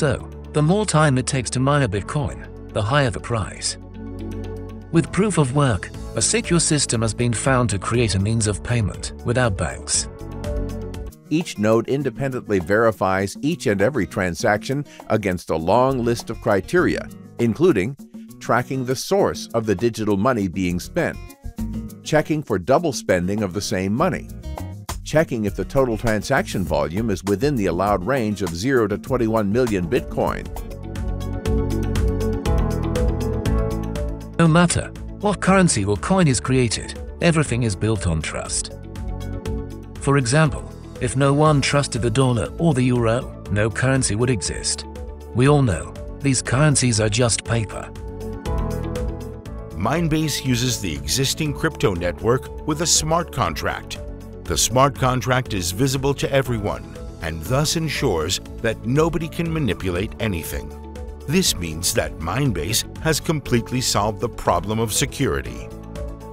So, the more time it takes to mine a Bitcoin, the higher the price. With proof of work, a secure system has been found to create a means of payment without banks. Each node independently verifies each and every transaction against a long list of criteria, including tracking the source of the digital money being spent, checking for double spending of the same money, checking if the total transaction volume is within the allowed range of 0 to 21 million Bitcoin. No matter what currency or coin is created, everything is built on trust. For example, if no one trusted the dollar or the euro, no currency would exist. We all know these currencies are just paper. Minebase uses the existing crypto network with a smart contract. The smart contract is visible to everyone and thus ensures that nobody can manipulate anything. This means that Minebase has completely solved the problem of security.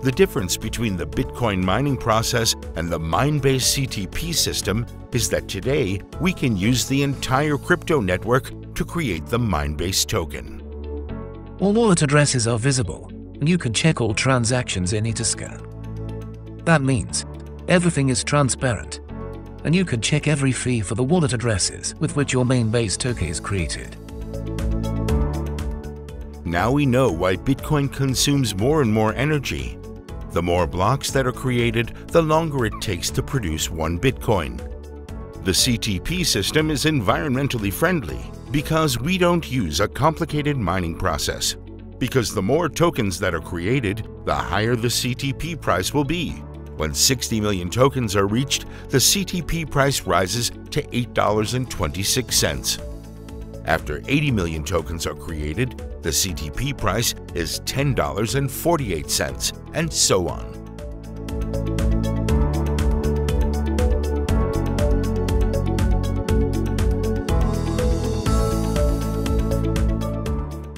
The difference between the Bitcoin mining process and the Minebase CTP system is that today we can use the entire crypto network to create the Minebase token. All wallet addresses are visible, and you can check all transactions in Etherscan. That means everything is transparent, and you can check every fee for the wallet addresses with which your Minebase token is created. Now we know why Bitcoin consumes more and more energy. The more blocks that are created, the longer it takes to produce one Bitcoin. The CTP system is environmentally friendly because we don't use a complicated mining process because the more tokens that are created, the higher the CTP price will be. When 60 million tokens are reached, the CTP price rises to $8.26. After 80 million tokens are created, the CTP price is $10.48, and so on.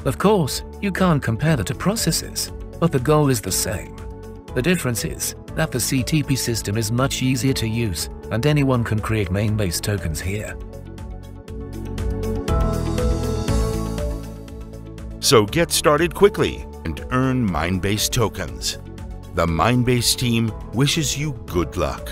Of course, you can't compare the two processes, but the goal is the same. The difference is that the CTP system is much easier to use and anyone can create Minebase tokens here. So get started quickly and earn Minebase tokens. The Minebase team wishes you good luck.